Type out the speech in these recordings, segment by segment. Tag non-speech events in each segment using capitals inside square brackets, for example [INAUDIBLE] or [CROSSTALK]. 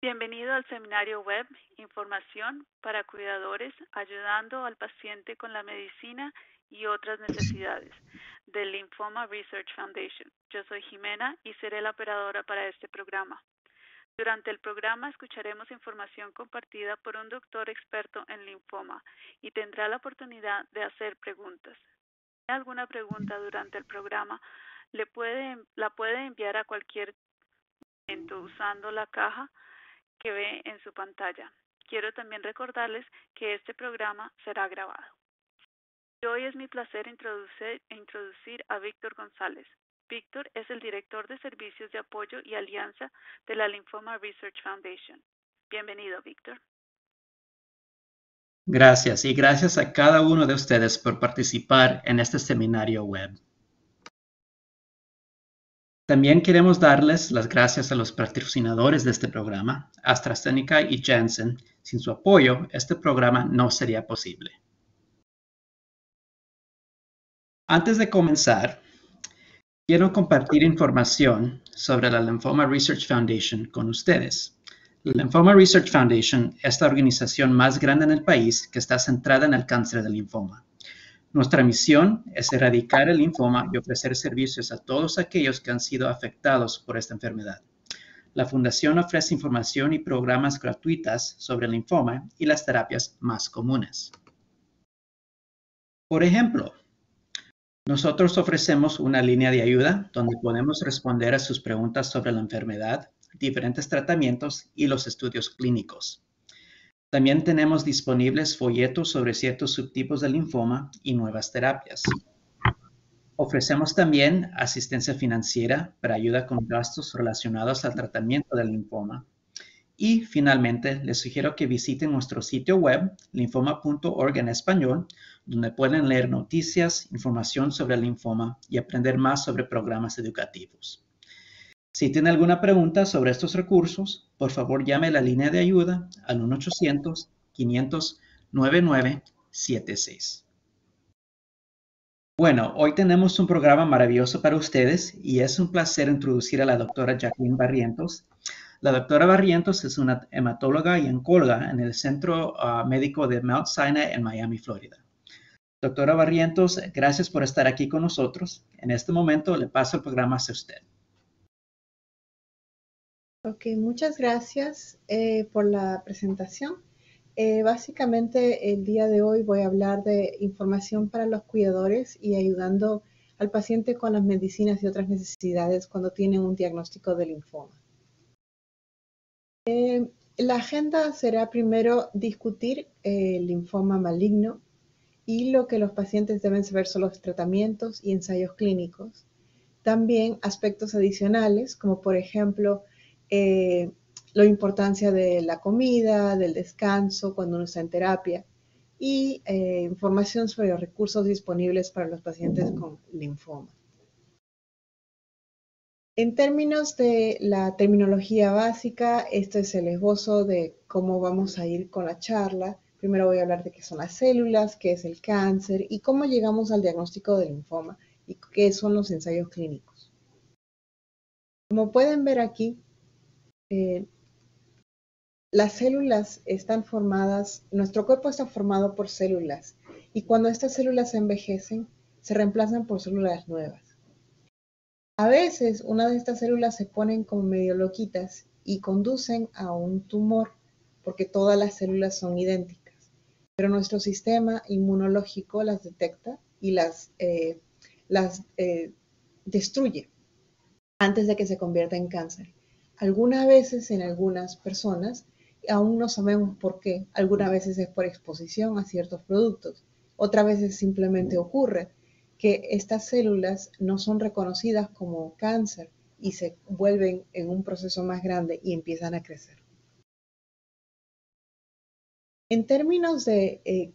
Bienvenido al seminario web Información para Cuidadores ayudando al paciente con la medicina y otras necesidades del Lymphoma Research Foundation. Yo soy Jimena y seré la operadora para este programa. Durante el programa escucharemos información compartida por un doctor experto en linfoma y tendrá la oportunidad de hacer preguntas. Si hay alguna pregunta durante el programa, la puede enviar a cualquier usando la caja que ve en su pantalla. Quiero también recordarles que este programa será grabado. Hoy es mi placer introducir, introducir a Víctor González. Víctor es el director de servicios de apoyo y alianza de la Lymphoma Research Foundation. Bienvenido, Víctor. Gracias y gracias a cada uno de ustedes por participar en este seminario web. También queremos darles las gracias a los patrocinadores de este programa, AstraZeneca y Janssen. Sin su apoyo, este programa no sería posible. Antes de comenzar, quiero compartir información sobre la Lymphoma Research Foundation con ustedes. La Lymphoma Research Foundation es la organización más grande en el país que está centrada en el cáncer de linfoma. Nuestra misión es erradicar el linfoma y ofrecer servicios a todos aquellos que han sido afectados por esta enfermedad. La Fundación ofrece información y programas gratuitas sobre el linfoma y las terapias más comunes. Por ejemplo, nosotros ofrecemos una línea de ayuda donde podemos responder a sus preguntas sobre la enfermedad, diferentes tratamientos y los estudios clínicos. También tenemos disponibles folletos sobre ciertos subtipos de linfoma y nuevas terapias. Ofrecemos también asistencia financiera para ayuda con gastos relacionados al tratamiento del linfoma. Y finalmente, les sugiero que visiten nuestro sitio web, linfoma.org en español, donde pueden leer noticias, información sobre el linfoma y aprender más sobre programas educativos. Si tiene alguna pregunta sobre estos recursos, por favor llame a la línea de ayuda al 1-800-500-9976. Bueno, hoy tenemos un programa maravilloso para ustedes y es un placer introducir a la doctora Jacqueline Barrientos. La doctora Barrientos es una hematóloga y oncóloga en el Centro ah, Médico de Mount Sinai en Miami, Florida. Doctora Barrientos, gracias por estar aquí con nosotros. En este momento le paso el programa a usted. Ok, muchas gracias eh, por la presentación. Eh, básicamente el día de hoy voy a hablar de información para los cuidadores y ayudando al paciente con las medicinas y otras necesidades cuando tienen un diagnóstico de linfoma. Eh, la agenda será primero discutir el linfoma maligno y lo que los pacientes deben saber son los tratamientos y ensayos clínicos. También aspectos adicionales como por ejemplo eh, la importancia de la comida, del descanso cuando uno está en terapia y eh, información sobre los recursos disponibles para los pacientes con linfoma. En términos de la terminología básica, esto es el esbozo de cómo vamos a ir con la charla. Primero voy a hablar de qué son las células, qué es el cáncer y cómo llegamos al diagnóstico del linfoma y qué son los ensayos clínicos. Como pueden ver aquí, eh, las células están formadas, nuestro cuerpo está formado por células y cuando estas células envejecen, se reemplazan por células nuevas. A veces una de estas células se ponen como medio loquitas y conducen a un tumor porque todas las células son idénticas, pero nuestro sistema inmunológico las detecta y las, eh, las eh, destruye antes de que se convierta en cáncer. Algunas veces en algunas personas, aún no sabemos por qué, algunas veces es por exposición a ciertos productos, otras veces simplemente ocurre que estas células no son reconocidas como cáncer y se vuelven en un proceso más grande y empiezan a crecer. En términos de eh,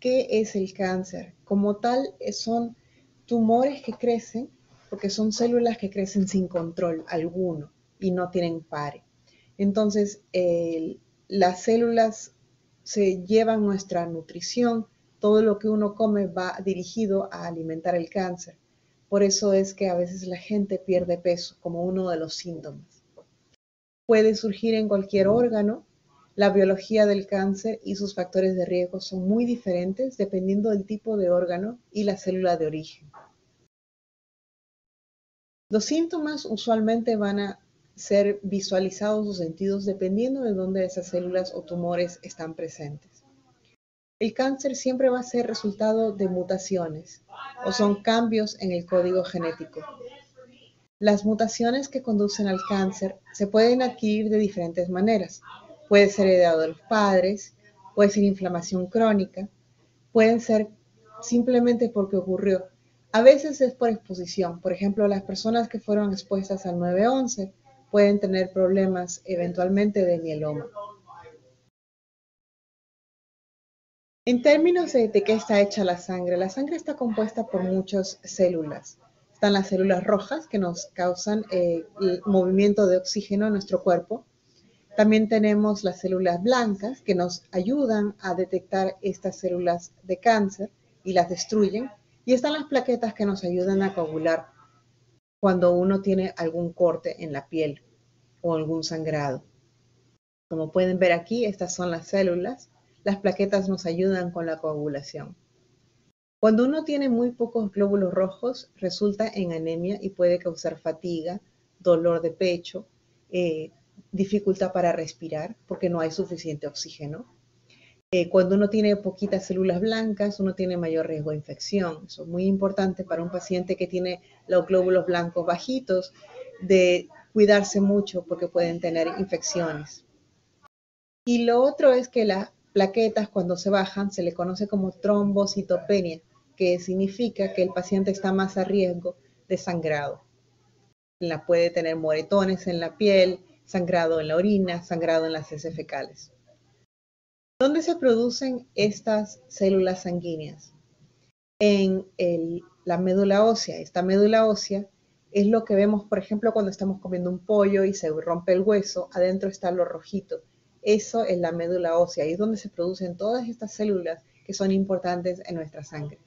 qué es el cáncer, como tal eh, son tumores que crecen porque son células que crecen sin control alguno y no tienen pare. Entonces, las células se llevan nuestra nutrición, todo lo que uno come va dirigido a alimentar el cáncer. Por eso es que a veces la gente pierde peso como uno de los síntomas. puede surgir en cualquier órgano. La biología del cáncer y sus factores de riesgo son muy diferentes dependiendo del tipo de órgano y la célula de origen. Los síntomas usualmente van a ser visualizados o sentidos dependiendo de dónde esas células o tumores están presentes. El cáncer siempre va a ser resultado de mutaciones o son cambios en el código genético. Las mutaciones que conducen al cáncer se pueden adquirir de diferentes maneras. Puede ser heredado de los padres, puede ser inflamación crónica, pueden ser simplemente porque ocurrió. A veces es por exposición. Por ejemplo, las personas que fueron expuestas al 911 pueden tener problemas eventualmente de mieloma. En términos de, qué está hecha la sangre, la sangre está compuesta por muchas células. Están las células rojas que nos causan eh, el movimiento de oxígeno en nuestro cuerpo. También tenemos las células blancas que nos ayudan a detectar estas células de cáncer y las destruyen. Y están las plaquetas que nos ayudan a coagular cuando uno tiene algún corte en la piel o algún sangrado. Como pueden ver aquí, estas son las células las plaquetas nos ayudan con la coagulación. Cuando uno tiene muy pocos glóbulos rojos, resulta en anemia y puede causar fatiga, dolor de pecho, eh, dificultad para respirar porque no hay suficiente oxígeno. Eh, cuando uno tiene poquitas células blancas, uno tiene mayor riesgo de infección. Eso es muy importante para un paciente que tiene los glóbulos blancos bajitos, de cuidarse mucho porque pueden tener infecciones. Y lo otro es que la plaquetas cuando se bajan se le conoce como trombocitopenia, que significa que el paciente está más a riesgo de sangrado. La puede tener moretones en la piel, sangrado en la orina, sangrado en las heces fecales. ¿Dónde se producen estas células sanguíneas? En la médula ósea. Esta médula ósea es lo que vemos, por ejemplo, cuando estamos comiendo un pollo y se rompe el hueso, adentro está lo rojito. Eso es la médula ósea, ahí es donde se producen todas estas células que son importantes en nuestra sangre.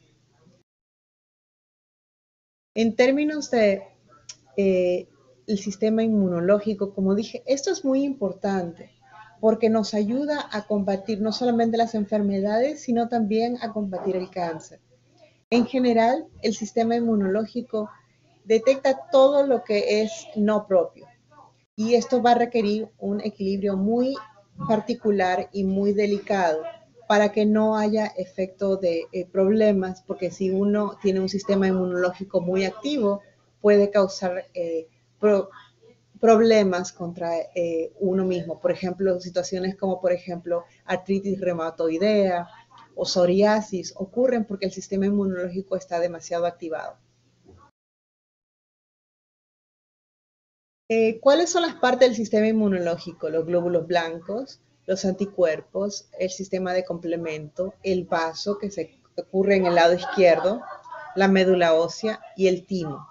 En términos de eh, sistema inmunológico, como dije, esto es muy importante porque nos ayuda a combatir no solamente las enfermedades, sino también a combatir el cáncer. En general, el sistema inmunológico detecta todo lo que es no propio y esto va a requerir un equilibrio muy particular y muy delicado para que no haya efecto de eh, problemas, porque si uno tiene un sistema inmunológico muy activo, puede causar eh, problemas contra eh, uno mismo. Por ejemplo, situaciones como, por ejemplo, artritis reumatoidea o psoriasis ocurren porque el sistema inmunológico está demasiado activado. Eh, ¿Cuáles son las partes del sistema inmunológico? Los glóbulos blancos, los anticuerpos, el sistema de complemento, el vaso que se ocurre en el lado izquierdo, la médula ósea y el timo.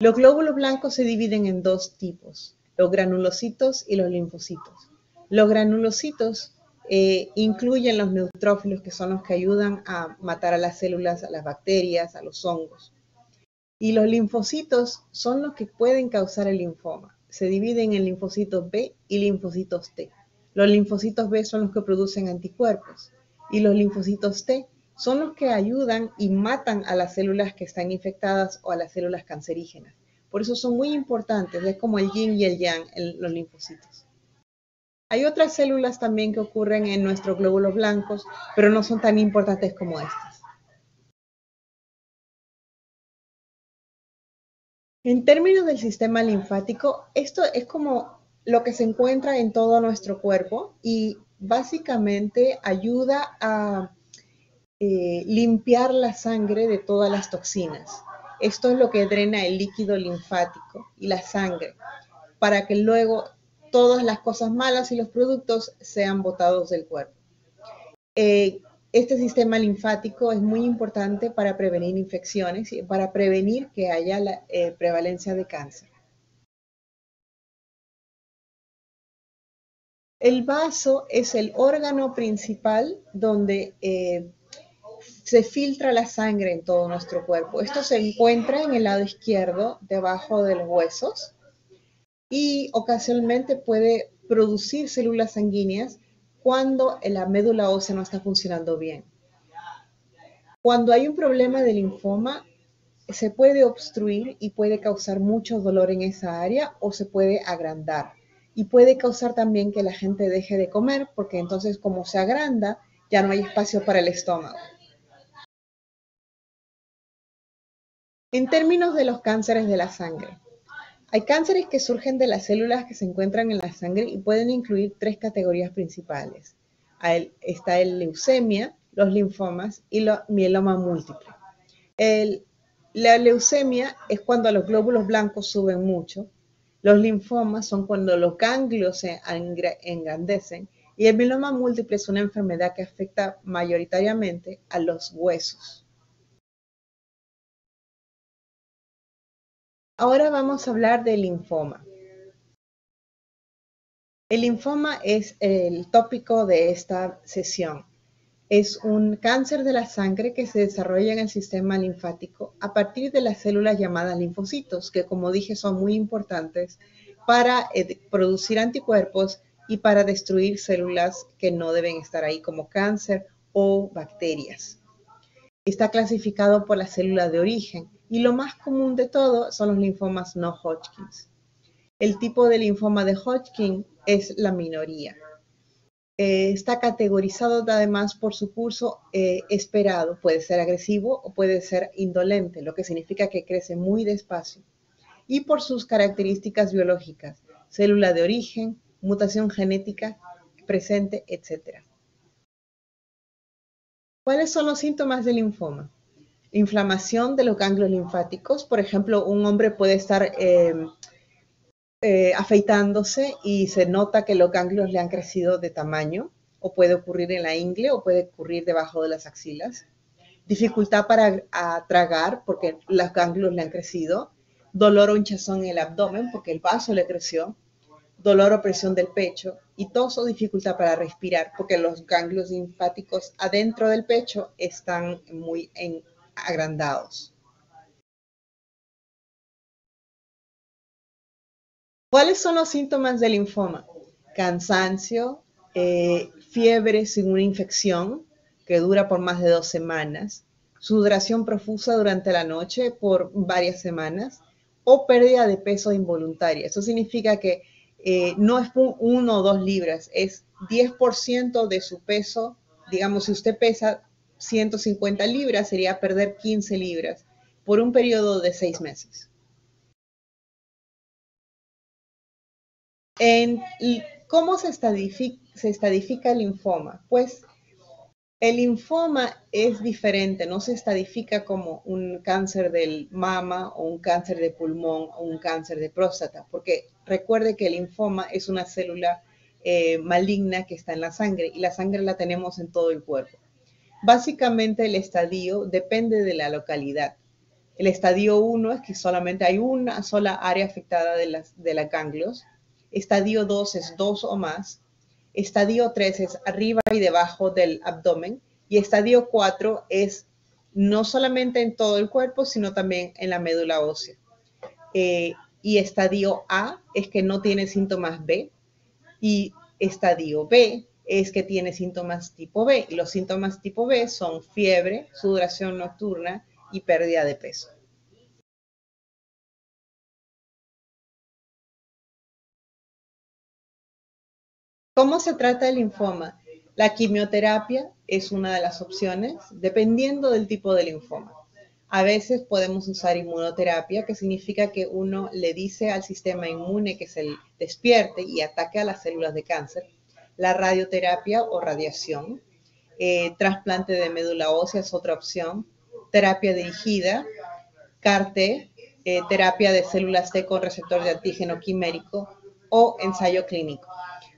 Los glóbulos blancos se dividen en dos tipos, los granulocitos y los linfocitos. Los granulocitos eh, incluyen los neutrófilos, que son los que ayudan a matar a las células, a las bacterias, a los hongos. Y los linfocitos son los que pueden causar el linfoma. Se dividen en linfocitos B y linfocitos T. Los linfocitos B son los que producen anticuerpos y los linfocitos T son los que ayudan y matan a las células que están infectadas o a las células cancerígenas. Por eso son muy importantes, es como el yin y el yang en los linfocitos. Hay otras células también que ocurren en nuestros glóbulos blancos, pero no son tan importantes como estas. En términos del sistema linfático, esto es como lo que se encuentra en todo nuestro cuerpo y básicamente ayuda a eh, limpiar la sangre de todas las toxinas. Esto es lo que drena el líquido linfático y la sangre para que luego todas las cosas malas y los productos sean botados del cuerpo. Eh, este sistema linfático es muy importante para prevenir infecciones y para prevenir que haya la eh, prevalencia de cáncer. El vaso es el órgano principal donde eh, se filtra la sangre en todo nuestro cuerpo. Esto se encuentra en el lado izquierdo, debajo de los huesos. y ocasionalmente puede producir células sanguíneas cuando la médula ósea no está funcionando bien. Cuando hay un problema de linfoma, se puede obstruir y puede causar mucho dolor en esa área o se puede agrandar. Y puede causar también que la gente deje de comer porque entonces como se agranda, ya no hay espacio para el estómago. En términos de los cánceres de la sangre, hay cánceres que surgen de las células que se encuentran en la sangre y pueden incluir tres categorías principales. Está el leucemia, los linfomas y el mieloma múltiple. la leucemia es cuando los glóbulos blancos suben mucho, los linfomas son cuando los ganglios se engrandecen y el mieloma múltiple es una enfermedad que afecta mayoritariamente a los huesos. Ahora vamos a hablar del linfoma. El linfoma es el tópico de esta sesión. Es un cáncer de la sangre que se desarrolla en el sistema linfático a partir de las células llamadas linfocitos, que como dije son muy importantes para eh, producir anticuerpos y para destruir células que no deben estar ahí, como cáncer o bacterias. Está clasificado por las células de origen y lo más común de todo son los linfomas no Hodgkins. El tipo de linfoma de Hodgkin es la minoría. Eh, está categorizado además por su curso eh, esperado. Puede ser agresivo o puede ser indolente, lo que significa que crece muy despacio. Y por sus características biológicas, célula de origen, mutación genética presente, etc. ¿Cuáles son los síntomas del linfoma? Inflamación de los ganglios linfáticos. Por ejemplo, un hombre puede estar eh, eh, afeitándose y se nota que los ganglios le han crecido de tamaño, o puede ocurrir en la ingle o puede ocurrir debajo de las axilas. Dificultad para tragar porque los ganglios le han crecido. Dolor o hinchazón en el abdomen porque el vaso le creció dolor o presión del pecho y tos o dificultad para respirar porque los ganglios linfáticos adentro del pecho están muy agrandados. ¿Cuáles son los síntomas del linfoma? Cansancio, eh, fiebre sin una infección que dura por más de dos semanas, sudoración profusa durante la noche por varias semanas o pérdida de peso involuntaria. Eso significa que eh, no es uno o dos libras, es 10% de su peso. Digamos, si usted pesa 150 libras, sería perder 15 libras por un periodo de seis meses. ¿Cómo se estadifica el linfoma? Pues el linfoma es diferente, no se estadifica como un cáncer del mama o un cáncer de pulmón o un cáncer de próstata, porque recuerde que el linfoma es una célula eh, maligna que está en la sangre y la sangre la tenemos en todo el cuerpo. Básicamente el estadio depende de la localidad. El estadio 1 es que solamente hay una sola área afectada de las, de las ganglios. Estadio 2 es dos o más Estadio 3 es arriba y debajo del abdomen. Y estadio 4 es no solamente en todo el cuerpo, sino también en la médula ósea. Eh, y estadio A es que no tiene síntomas B. Y estadio B es que tiene síntomas tipo B. Y los síntomas tipo B son fiebre, sudoración nocturna y pérdida de peso. ¿Cómo se trata el linfoma? La quimioterapia es una de las opciones, dependiendo del tipo de linfoma. A veces podemos usar inmunoterapia, que significa que uno le dice al sistema inmune que se despierte y ataque a las células de cáncer. La radioterapia o radiación. Eh, trasplante de médula ósea es otra opción. Terapia dirigida. CAR-T, eh, terapia de células T con receptor de antígeno quimérico o ensayo clínico.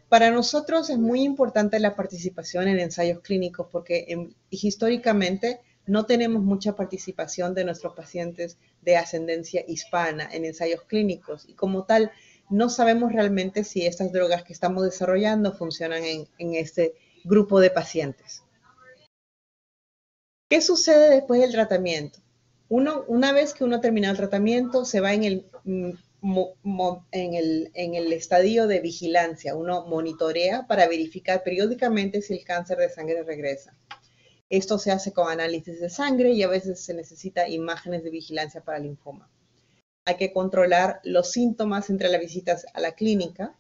Para nosotros es muy importante la participación en ensayos clínicos porque históricamente no tenemos mucha participación de nuestros pacientes de ascendencia hispana en ensayos clínicos y como tal no sabemos realmente si estas drogas que estamos desarrollando funcionan en, este grupo de pacientes. ¿Qué sucede después del tratamiento? Una vez que uno termina el tratamiento, se va en el mm, en el, en el estadio de vigilancia. Uno monitorea para verificar periódicamente si el cáncer de sangre regresa. Esto se hace con análisis de sangre y a veces se necesita imágenes de vigilancia para linfoma. Hay que controlar los síntomas entre las visitas a la clínica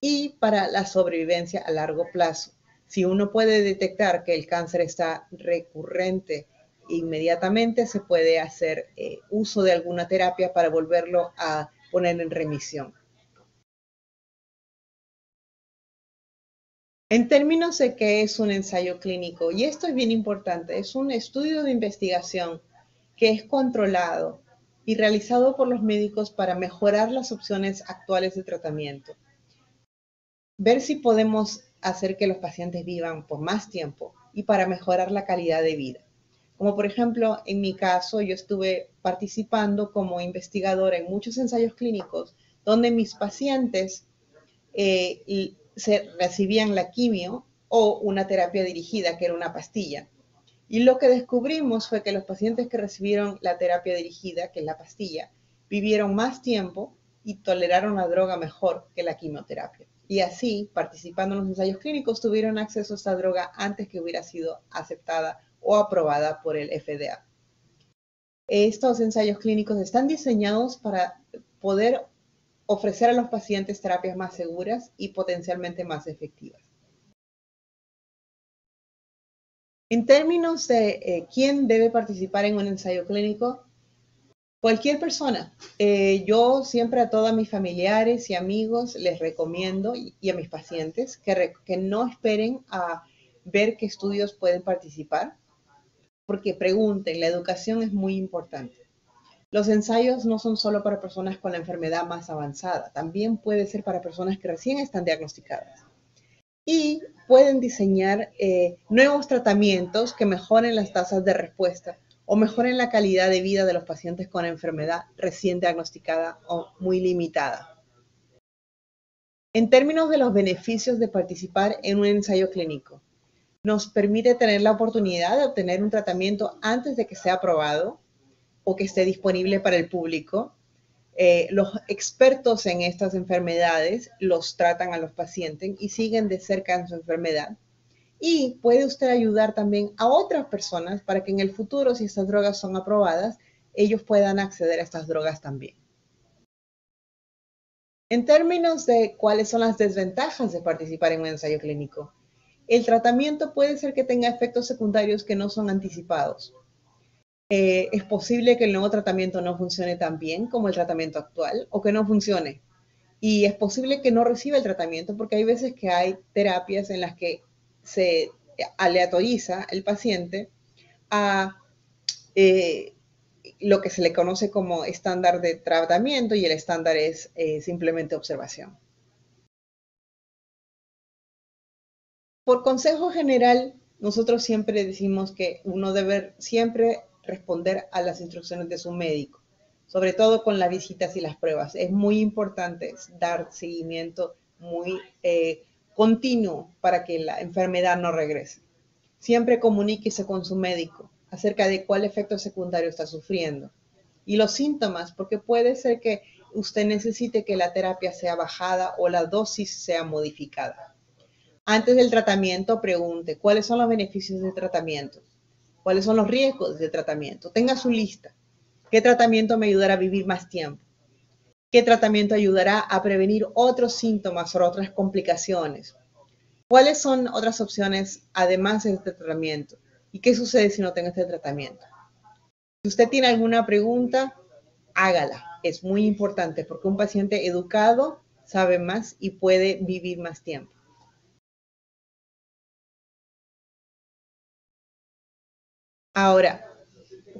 y para la sobrevivencia a largo plazo. Si uno puede detectar que el cáncer está recurrente inmediatamente, se puede hacer eh, uso de alguna terapia para volverlo a poner en remisión. En términos de qué es un ensayo clínico, y esto es bien importante, es un estudio de investigación que es controlado y realizado por los médicos para mejorar las opciones actuales de tratamiento. Ver si podemos hacer que los pacientes vivan por más tiempo y para mejorar la calidad de vida. Como por ejemplo, en mi caso, yo estuve participando como investigadora en muchos ensayos clínicos donde mis pacientes eh, se recibían la quimio o una terapia dirigida, que era una pastilla. Y lo que descubrimos fue que los pacientes que recibieron la terapia dirigida, que es la pastilla, vivieron más tiempo y toleraron la droga mejor que la quimioterapia. Y así, participando en los ensayos clínicos, tuvieron acceso a esta droga antes que hubiera sido aceptada o aprobada por el FDA. Estos ensayos clínicos están diseñados para poder ofrecer a los pacientes terapias más seguras y potencialmente más efectivas. En términos de eh, quién debe participar en un ensayo clínico, cualquier persona. Eh, yo siempre a todos mis familiares y amigos les recomiendo y, a mis pacientes que, que no esperen a ver qué estudios pueden participar porque pregunten, la educación es muy importante. Los ensayos no son solo para personas con la enfermedad más avanzada, también puede ser para personas que recién están diagnosticadas. Y pueden diseñar eh, nuevos tratamientos que mejoren las tasas de respuesta o mejoren la calidad de vida de los pacientes con enfermedad recién diagnosticada o muy limitada. En términos de los beneficios de participar en un ensayo clínico, nos permite tener la oportunidad de obtener un tratamiento antes de que sea aprobado o que esté disponible para el público. Eh, los expertos en estas enfermedades los tratan a los pacientes y siguen de cerca en su enfermedad. Y puede usted ayudar también a otras personas para que en el futuro, si estas drogas son aprobadas, ellos puedan acceder a estas drogas también. En términos de cuáles son las desventajas de participar en un ensayo clínico, el tratamiento puede ser que tenga efectos secundarios que no son anticipados. Eh, es posible que el nuevo tratamiento no funcione tan bien como el tratamiento actual o que no funcione. Y es posible que no reciba el tratamiento porque hay veces que hay terapias en las que se aleatoriza el paciente a eh, lo que se le conoce como estándar de tratamiento y el estándar es eh, simplemente observación. Por consejo general, nosotros siempre decimos que uno debe siempre responder a las instrucciones de su médico, sobre todo con las visitas y las pruebas. Es muy importante dar seguimiento muy eh, continuo para que la enfermedad no regrese. Siempre comuníquese con su médico acerca de cuál efecto secundario está sufriendo y los síntomas, porque puede ser que usted necesite que la terapia sea bajada o la dosis sea modificada. Antes del tratamiento, pregunte cuáles son los beneficios del tratamiento, cuáles son los riesgos del tratamiento. Tenga su lista. ¿Qué tratamiento me ayudará a vivir más tiempo? ¿Qué tratamiento ayudará a prevenir otros síntomas o otras complicaciones? ¿Cuáles son otras opciones además de este tratamiento? ¿Y qué sucede si no tengo este tratamiento? Si usted tiene alguna pregunta, hágala. Es muy importante porque un paciente educado sabe más y puede vivir más tiempo. Ahora,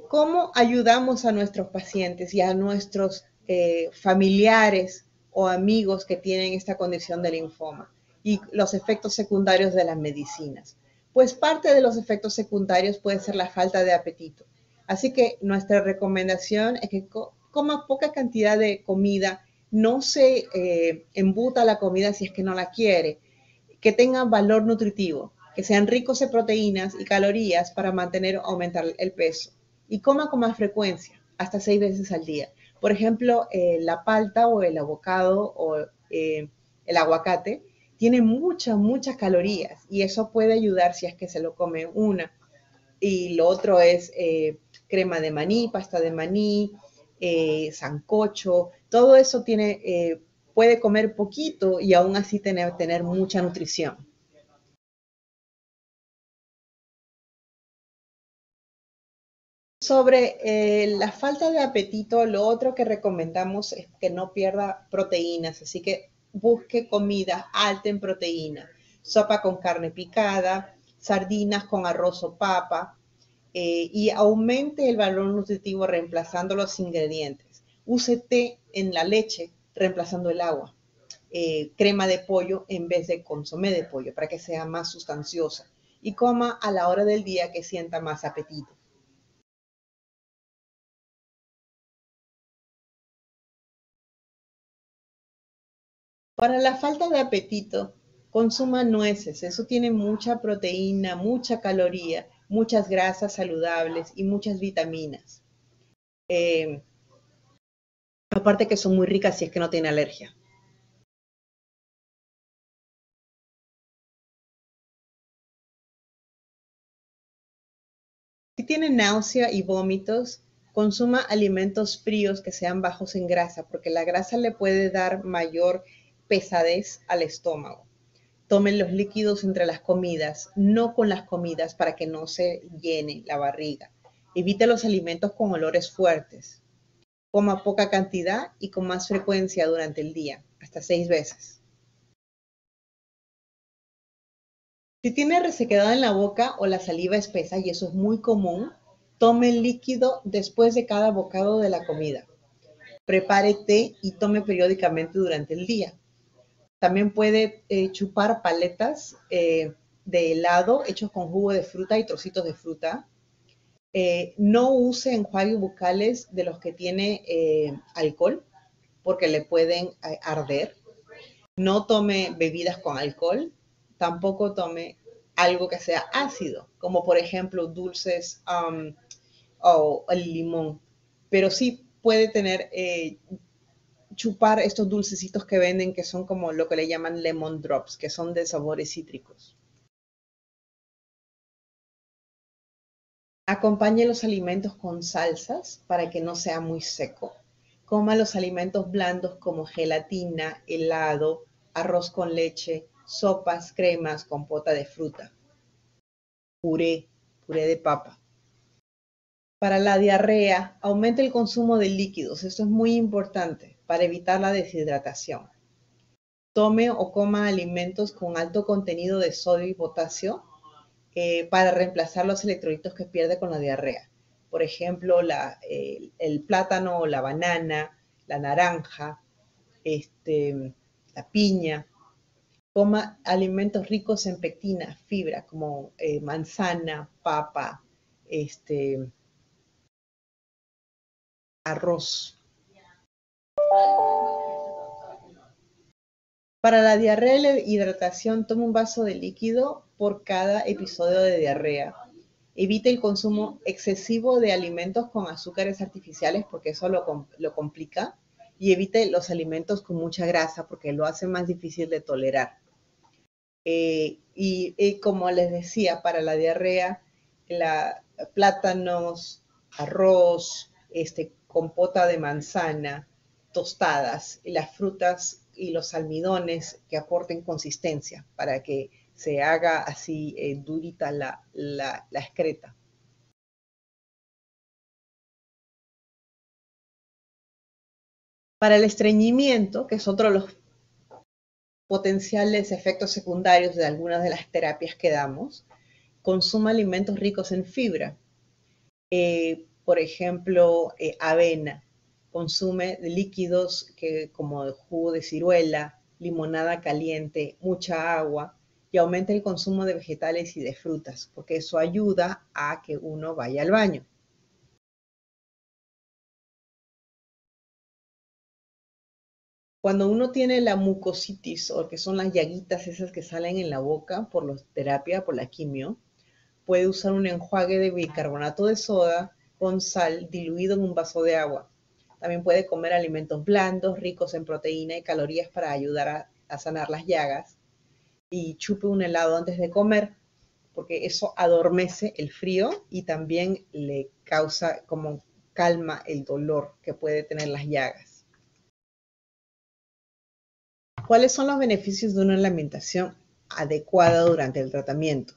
¿cómo ayudamos a nuestros pacientes y a nuestros eh, familiares o amigos que tienen esta condición de linfoma y los efectos secundarios de las medicinas? Pues parte de los efectos secundarios puede ser la falta de apetito. Así que nuestra recomendación es que coma poca cantidad de comida, no se eh, embuta la comida si es que no la quiere, que tenga valor nutritivo que sean ricos en proteínas y calorías para mantener o aumentar el peso. Y coma con más frecuencia, hasta seis veces al día, Por ejemplo, eh, la palta o el avocado o eh, el aguacate tiene muchas, muchas calorías y eso puede ayudar si es que se lo come una. Y lo otro es eh, crema de maní, pasta de maní, sancocho, todo eso tiene, puede comer poquito y aún así tener, tener mucha nutrición. Sobre eh, la falta de apetito, lo otro que recomendamos es que no pierda proteínas, así que busque comida alta en proteína, sopa con carne picada, sardinas con arroz o papa, eh, y aumente el valor nutritivo reemplazando los ingredientes. Use té en la leche reemplazando el agua. Eh, crema de pollo en vez de consomé de pollo para que sea más sustanciosa y coma a la hora del día que sienta más apetito. Para la falta de apetito, consuma nueces. Eso tiene mucha proteína, mucha caloría, muchas grasas saludables y muchas vitaminas. Eh, aparte que son muy ricas si es que no tiene alergia. Si tiene náusea y vómitos, consuma alimentos fríos que sean bajos en grasa, porque la grasa le puede dar mayor pesadez al estómago. Tomen los líquidos entre las comidas, no con las comidas para que no se llene la barriga. Evite los alimentos con olores fuertes. Coma poca cantidad y con más frecuencia durante el día, hasta seis veces. Si tiene resequedad en la boca o la saliva espesa, y eso es muy común, tome el líquido después de cada bocado de la comida. Prepare té y tome periódicamente durante el día. También puede eh, chupar paletas eh, de helado hechos con jugo de fruta y trocitos de fruta. Eh, no use enjuagues bucales de los que tiene alcohol porque le pueden arder. No tome bebidas con alcohol. Tampoco tome algo que sea ácido, como por ejemplo dulces um, o el limón. Pero sí puede tener chupar estos dulcecitos que venden que son como lo que le llaman lemon drops, que son de sabores cítricos. Acompañe los alimentos con salsas para que no sea muy seco. Coma los alimentos blandos como gelatina, helado, arroz con leche, sopas, cremas, compota de fruta, puré, puré de papa. Para la diarrea, aumente el consumo de líquidos. Esto es muy importante para evitar la deshidratación. Tome o coma alimentos con alto contenido de sodio y potasio eh, para reemplazar los electrolitos que pierde con la diarrea. Por ejemplo, el, plátano, la banana, la naranja, este, la piña. Coma alimentos ricos en pectina, fibra, como eh, manzana, papa, este, arroz, Para la diarrea y la hidratación, tome un vaso de líquido por cada episodio de diarrea. Evite el consumo excesivo de alimentos con azúcares artificiales porque eso lo, complica. Y evite los alimentos con mucha grasa porque lo hace más difícil de tolerar. Eh, y, como les decía, para la diarrea, plátanos, arroz, este, compota de manzana, tostadas las frutas y los almidones que aporten consistencia para que se haga así eh, durita la, la, la excreta. Para el estreñimiento, que es otro de los potenciales efectos secundarios de algunas de las terapias que damos, consuma alimentos ricos en fibra. Eh, por ejemplo, eh, avena, consume líquidos que, como jugo de ciruela, limonada caliente, mucha agua y aumenta el consumo de vegetales y de frutas, porque eso ayuda a que uno vaya al baño. Cuando uno tiene la mucositis, o que son las llaguitas esas que salen en la boca por la terapia, por la quimio, puede usar un enjuague de bicarbonato de soda con sal diluido en un vaso de agua También puede comer alimentos blandos, ricos en proteína y calorías para ayudar a, sanar las llagas. Y chupe un helado antes de comer, porque eso adormece el frío y también le causa como calma el dolor que puede tener las llagas. ¿Cuáles son los beneficios de una alimentación adecuada durante el tratamiento?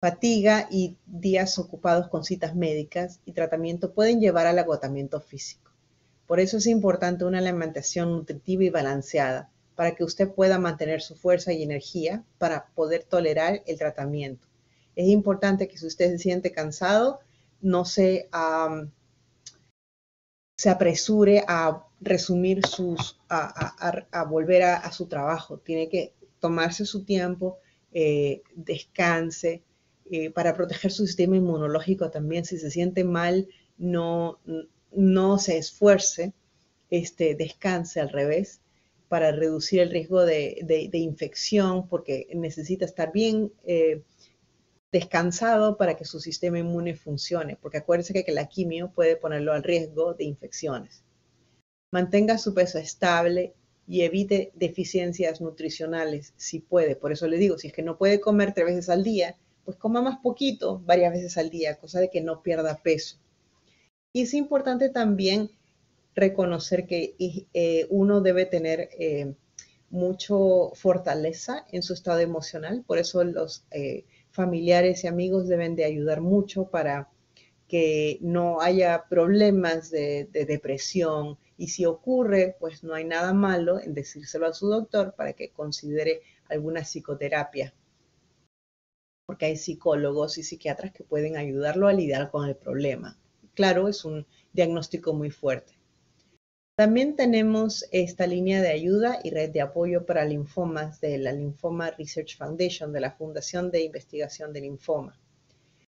Fatiga y días ocupados con citas médicas y tratamiento pueden llevar al agotamiento físico. Por eso es importante una alimentación nutritiva y balanceada para que usted pueda mantener su fuerza y energía para poder tolerar el tratamiento. Es importante que si usted se siente cansado, no se, se apresure a resumir sus, a, volver a, su trabajo. Tiene que tomarse su tiempo, eh, descanse, eh, para proteger su sistema inmunológico también. Si se siente mal, no, no se esfuerce, este, descanse al revés para reducir el riesgo de, infección, porque necesita estar bien eh, descansado para que su sistema inmune funcione, porque acuérdese que, que la quimio puede ponerlo al riesgo de infecciones. Mantenga su peso estable y evite deficiencias nutricionales si puede. Por eso le digo, si es que no puede comer tres veces al día, pues coma más poquito varias veces al día, cosa de que no pierda peso. Y es importante también reconocer que eh, uno debe tener eh, mucho fortaleza en su estado emocional, por eso los eh, familiares y amigos deben de ayudar mucho para que no haya problemas de, de depresión. Y si ocurre, pues no hay nada malo en decírselo a su doctor para que considere alguna psicoterapia. Porque hay psicólogos y psiquiatras que pueden ayudarlo a lidiar con el problema. Claro, es un diagnóstico muy fuerte. También tenemos esta línea de ayuda y red de apoyo para linfomas de la Lymphoma Research Foundation, de la Fundación de Investigación de Linfoma.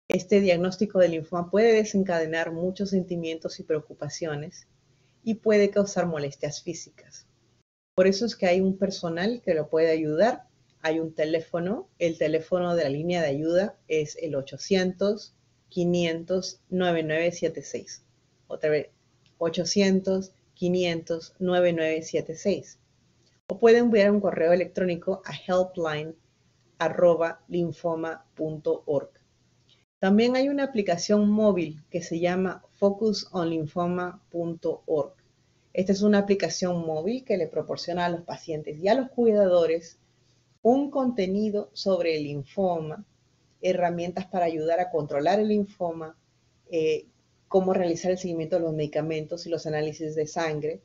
Este diagnóstico de linfoma puede desencadenar muchos sentimientos y preocupaciones y puede causar molestias físicas. Por eso es que hay un personal que lo puede ayudar hay un teléfono. El teléfono de la línea de ayuda es el 800-500-9976. Otra vez, 800-500-9976. O pueden enviar un correo electrónico a helpline.linfoma.org. También hay una aplicación móvil que se llama focusonlinfoma.org. Esta es una aplicación móvil que le proporciona a los pacientes y a los cuidadores un contenido sobre el linfoma, herramientas para ayudar a controlar el linfoma, eh, cómo realizar el seguimiento de los medicamentos y los análisis de sangre.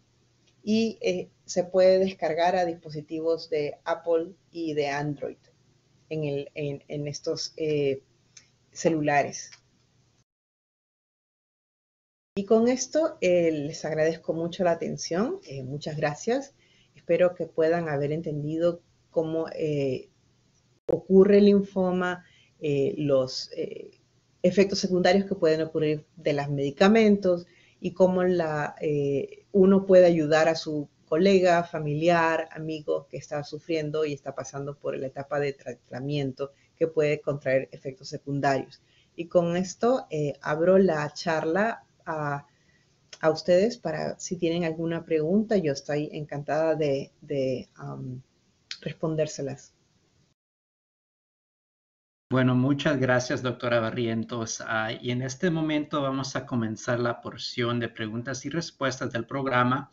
Y eh, se puede descargar a dispositivos de Apple y de Android en, estos eh, celulares. Y con esto les agradezco mucho la atención. muchas gracias. Espero que puedan haber entendido cómo eh, ocurre el linfoma, eh, los eh, efectos secundarios que pueden ocurrir de los medicamentos y cómo la, uno puede ayudar a su colega, familiar, amigo que está sufriendo y está pasando por la etapa de tratamiento que puede contraer efectos secundarios. Y con esto abro la charla a, ustedes para si tienen alguna pregunta. Yo estoy encantada de, respondérselas. Bueno, muchas gracias, doctora Barrientos. Ah, y en este momento vamos a comenzar la porción de preguntas y respuestas del programa.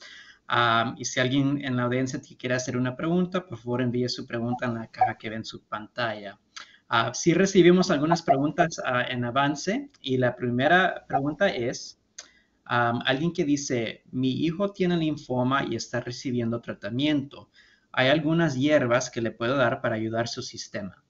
Ah, y si alguien en la audiencia quiere hacer una pregunta, por favor envíe su pregunta en la caja que ve en su pantalla. Uh, sí recibimos algunas preguntas en avance y la primera pregunta es, alguien que dice, mi hijo tiene linfoma y está recibiendo tratamiento hay algunas hierbas que le puedo dar para ayudar su sistema.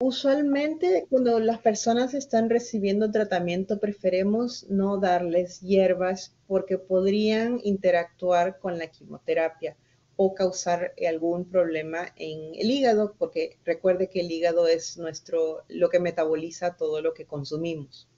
Usualmente cuando las personas están recibiendo tratamiento preferemos no darles hierbas porque podrían interactuar con la quimioterapia o causar algún problema en el hígado, porque recuerde que el hígado es nuestro lo que metaboliza todo lo que consumimos.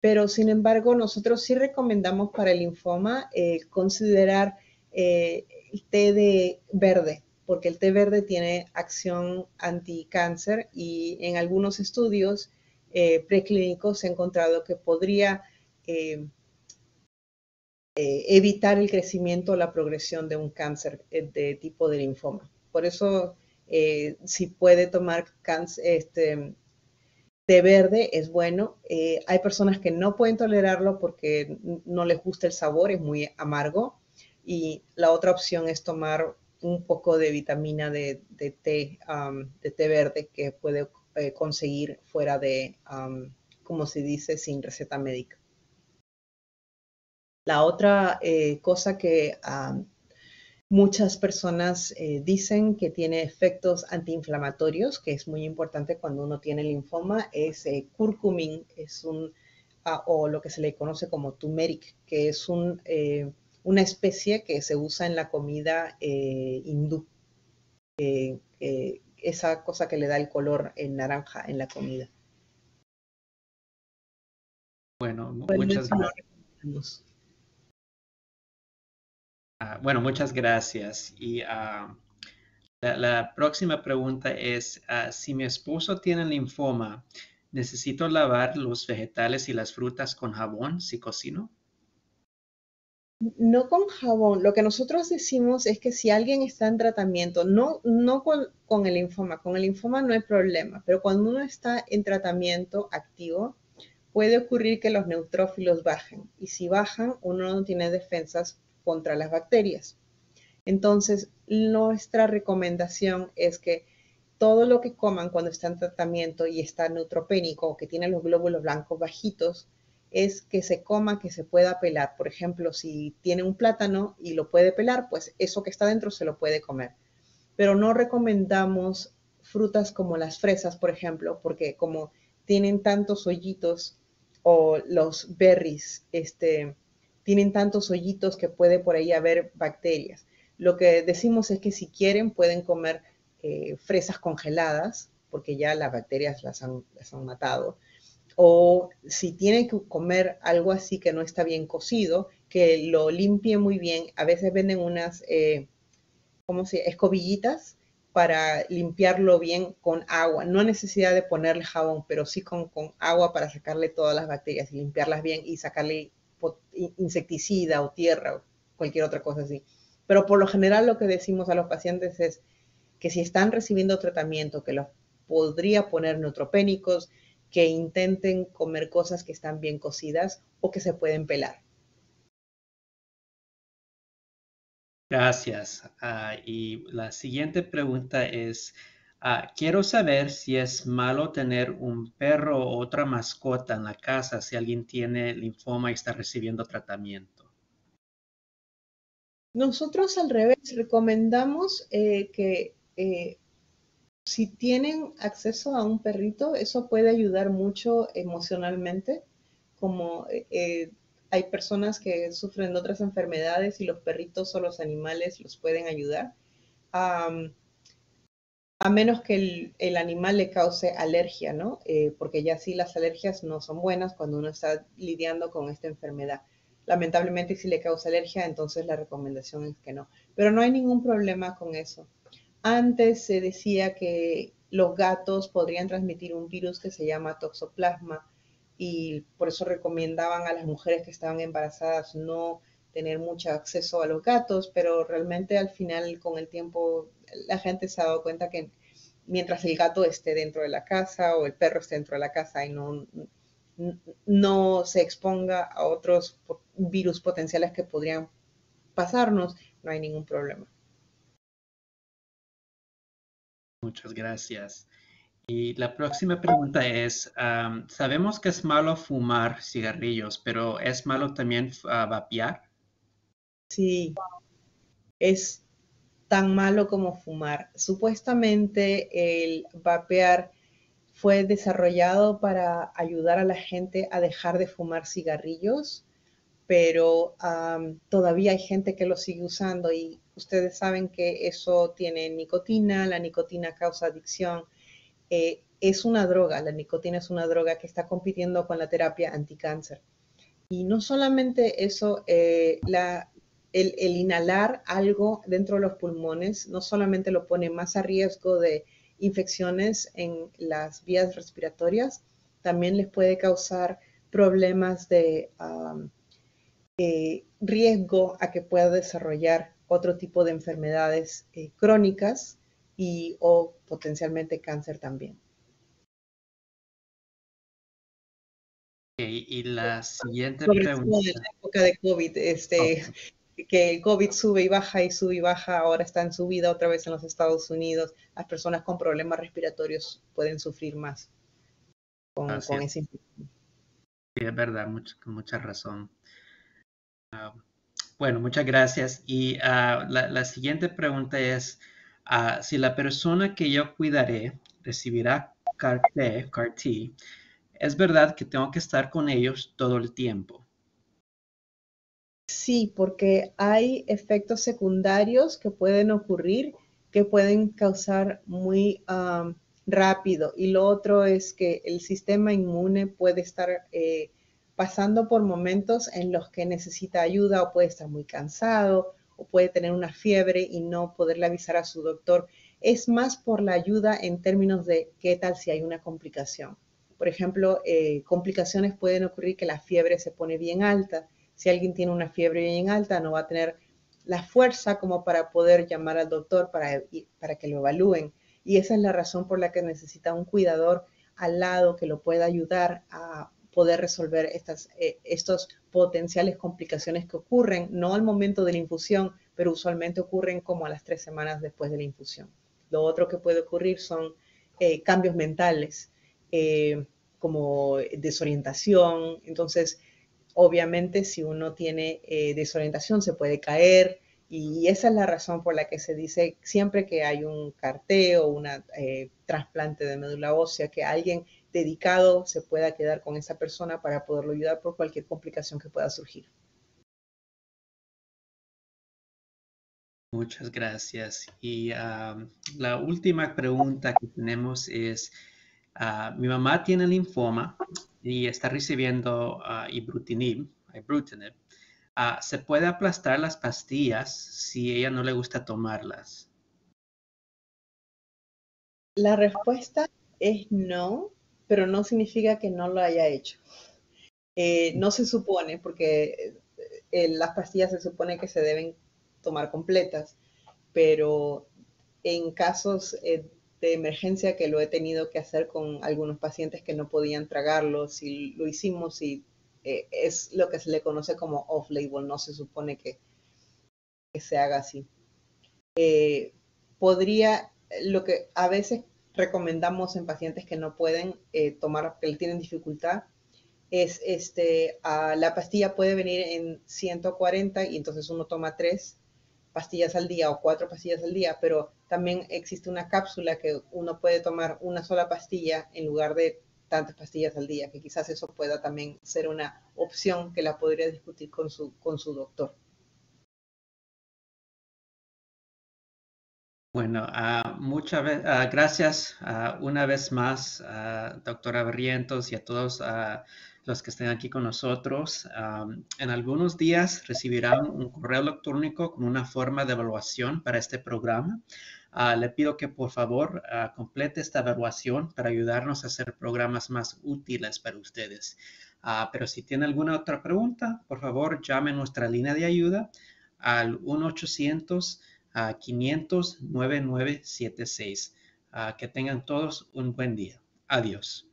Pero sin embargo, nosotros sí recomendamos para el linfoma eh, considerar eh, el té de verde, porque el té verde tiene acción anticáncer y en algunos estudios eh, preclínicos se ha encontrado que podría eh, evitar el crecimiento o la progresión de un cáncer de tipo de linfoma. Por eso, si puede tomar este, té verde es bueno. Eh, hay personas que no pueden tolerarlo porque no les gusta el sabor, es muy amargo. Y la otra opción es tomar un poco de vitamina de, té, um, de té verde que puede eh, conseguir fuera de, um, como se dice, sin receta médica. La otra eh, cosa que um, Muchas personas eh, dicen que tiene efectos antiinflamatorios, que es muy importante cuando uno tiene linfoma. Es curcumin, es un, ah, o lo que se le conoce como turmeric, que es un, una especie que se usa en la comida hindú. esa cosa que le da el color en naranja en la comida. Bueno, muchas gracias. Ah, bueno, muchas gracias. Y ah, la, próxima pregunta es, ah, si mi esposo tiene linfoma, ¿necesito lavar los vegetales y las frutas con jabón si cocino? No con jabón. Lo que nosotros decimos es que si alguien está en tratamiento, no, con, el linfoma, con el linfoma no hay problema, pero cuando uno está en tratamiento activo, puede ocurrir que los neutrófilos bajen. Y si bajan, uno no tiene defensas contra las bacterias. Entonces, nuestra recomendación es que todo lo que coman cuando está en tratamiento y está neutropénico que tiene los glóbulos blancos bajitos, es que se coma, que se pueda pelar. Por ejemplo, si tiene un plátano y lo puede pelar, pues eso que está dentro se lo puede comer. Pero no recomendamos frutas como las fresas, por ejemplo, porque como tienen tantos hoyitos o los berries, este, tienen tantos hoyitos que puede por ahí haber bacterias. Lo que decimos es que si quieren pueden comer eh, fresas congeladas, porque ya las bacterias las han, matado. O si tienen que comer algo así que no está bien cocido, que lo limpien muy bien. A veces venden unas, eh, ¿cómo Escobillitas para limpiarlo bien con agua. No necesidad de ponerle jabón, pero sí con, con agua para sacarle todas las bacterias y limpiarlas bien y sacarle insecticida o tierra o cualquier otra cosa así. Pero por lo general lo que decimos a los pacientes es que si están recibiendo tratamiento que los podría poner neutropénicos, que intenten comer cosas que están bien cocidas o que se pueden pelar. Gracias. Ah, y la siguiente pregunta es, Ah, quiero saber si es malo tener un perro o otra mascota en la casa si alguien tiene linfoma y está recibiendo tratamiento. Nosotros al revés recomendamos eh, que eh, si tienen acceso a un perrito, eso puede ayudar mucho emocionalmente, como eh, hay personas que sufren de otras enfermedades y los perritos o los animales los pueden ayudar a menos que el, animal le cause alergia, ¿no? Eh, porque ya sí las alergias no son buenas cuando uno está lidiando con esta enfermedad. Lamentablemente si le causa alergia, entonces la recomendación es que no. Pero no hay ningún problema con eso. Antes se decía que los gatos podrían transmitir un virus que se llama toxoplasma y por eso recomendaban a las mujeres que estaban embarazadas no tener mucho acceso a los gatos, pero realmente al final con el tiempo la gente se ha dado cuenta que mientras el gato esté dentro de la casa o el perro esté dentro de la casa y no, no se exponga a otros virus potenciales que podrían pasarnos, no hay ningún problema. Muchas gracias. Y la próxima pregunta es, sabemos que es malo fumar cigarrillos, pero ¿es malo también uh, vapear? Sí, es tan malo como fumar. Supuestamente el vapear fue desarrollado para ayudar a la gente a dejar de fumar cigarrillos, pero todavía hay gente que lo sigue usando y ustedes saben que eso tiene nicotina, la nicotina causa adicción. Eh, es una droga, la nicotina es una droga que está compitiendo con la terapia anticáncer. Y no solamente eso, eh, el, inhalar algo dentro de los pulmones no solamente lo pone más a riesgo de infecciones en las vías respiratorias, también les puede causar problemas de eh, riesgo a que pueda desarrollar otro tipo de enfermedades eh, crónicas y o potencialmente cáncer también. y la siguiente pregunta. en la época de COVID, este, [LAUGHS] que el COVID sube y baja y sube y baja, ahora está en subida otra vez en los Estados Unidos. Las personas con problemas respiratorios pueden sufrir más con, ese Sí, es verdad, con mucha razón. Ah, bueno, muchas gracias. Y ah, la, siguiente pregunta es, ah, si la persona que yo cuidaré recibirá CAR-T, CAR-T, ¿es verdad que tengo que estar con ellos todo el tiempo? Sí, porque hay efectos secundarios que pueden ocurrir que pueden causar muy rápido. Y lo otro es que el sistema inmune puede estar eh, pasando por momentos en los que necesita ayuda o puede estar muy cansado o puede tener una fiebre y no poderle avisar a su doctor. Es más por la ayuda en términos de qué tal si hay una complicación. Por ejemplo, eh, complicaciones pueden ocurrir que la fiebre se pone bien alta si alguien tiene una fiebre bien alta, no va a tener la fuerza como para poder llamar al doctor para, para que lo evalúen. Y esa es la razón por la que necesita un cuidador al lado que lo pueda ayudar a poder resolver estas eh, estos potenciales complicaciones que ocurren, no al momento de la infusión, pero usualmente ocurren como a las tres semanas después de la infusión. Lo otro que puede ocurrir son eh, cambios mentales, eh, como desorientación. Entonces, Obviamente, si uno tiene desorientación, se puede caer y esa es la razón por la que se dice siempre que hay un carteo un eh, trasplante de médula ósea, que alguien dedicado se pueda quedar con esa persona para poderlo ayudar por cualquier complicación que pueda surgir. Muchas gracias. Y la última pregunta que tenemos es, ah, mi mamá tiene linfoma y está recibiendo uh, ibrutinib, uh, ¿se puede aplastar las pastillas si ella no le gusta tomarlas? La respuesta es no, pero no significa que no lo haya hecho. Eh, no se supone, porque eh, las pastillas se supone que se deben tomar completas, pero en casos eh, de emergencia que lo he tenido que hacer con algunos pacientes que no podían tragarlo. Si lo hicimos y eh, es lo que se le conoce como off-label, no se supone que, se haga así. Eh, podría, lo que a veces recomendamos en pacientes que no pueden eh, tomar, que tienen dificultad, es este, la pastilla puede venir en 140 y entonces uno toma tres pastillas al día o cuatro pastillas al día, pero también existe una cápsula que uno puede tomar una sola pastilla en lugar de tantas pastillas al día, que quizás eso pueda también ser una opción que la podría discutir con su, con su doctor. Bueno, uh, muchas uh, gracias uh, una vez más, doctora Barrientos, y a todos los que estén aquí con nosotros. en algunos días recibirán un correo electrónico con una forma de evaluación para este programa. Le pido que por favor complete esta evaluación para ayudarnos a hacer programas más útiles para ustedes. Pero si tiene alguna otra pregunta, por favor llame a nuestra línea de ayuda al 1-800-500-9976. que tengan todos un buen día. Adiós.